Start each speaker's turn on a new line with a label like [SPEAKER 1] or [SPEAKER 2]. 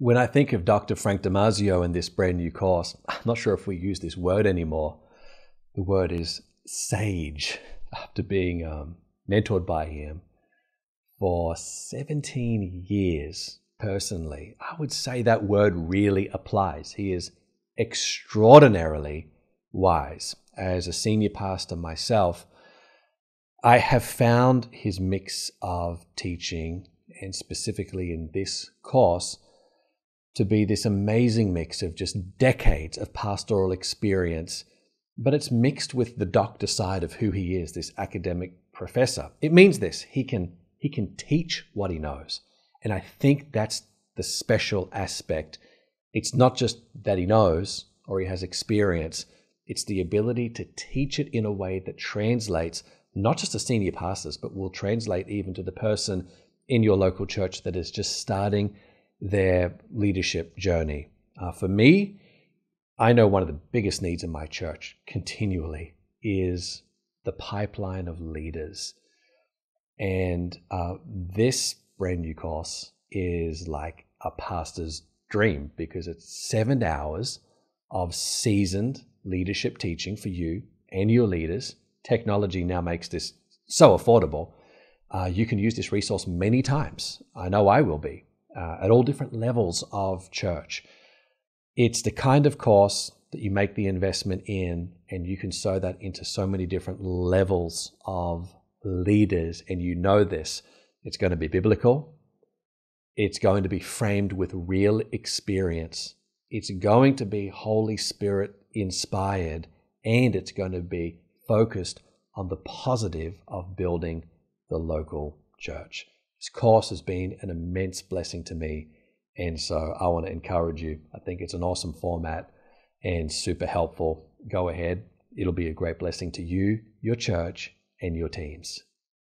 [SPEAKER 1] When I think of Dr. Frank Damazio and this brand new course, I'm not sure if we use this word anymore. The word is sage after being um, mentored by him for 17 years personally. I would say that word really applies. He is extraordinarily wise. As a senior pastor myself, I have found his mix of teaching, and specifically in this course, to be this amazing mix of just decades of pastoral experience, but it's mixed with the doctor side of who he is, this academic professor. It means this he can, he can teach what he knows. And I think that's the special aspect. It's not just that he knows or he has experience, it's the ability to teach it in a way that translates not just to senior pastors, but will translate even to the person in your local church that is just starting their leadership journey. Uh, for me, I know one of the biggest needs in my church continually is the pipeline of leaders. And uh, this brand new course is like a pastor's dream because it's seven hours of seasoned leadership teaching for you and your leaders. Technology now makes this so affordable. Uh, you can use this resource many times. I know I will be uh, at all different levels of church. It's the kind of course that you make the investment in, and you can sow that into so many different levels of leaders. And you know this. It's going to be biblical, it's going to be framed with real experience, it's going to be Holy Spirit inspired, and it's going to be focused on the positive of building the local church. This course has been an immense blessing to me. And so I want to encourage you. I think it's an awesome format and super helpful. Go ahead. It'll be a great blessing to you, your church, and your teams.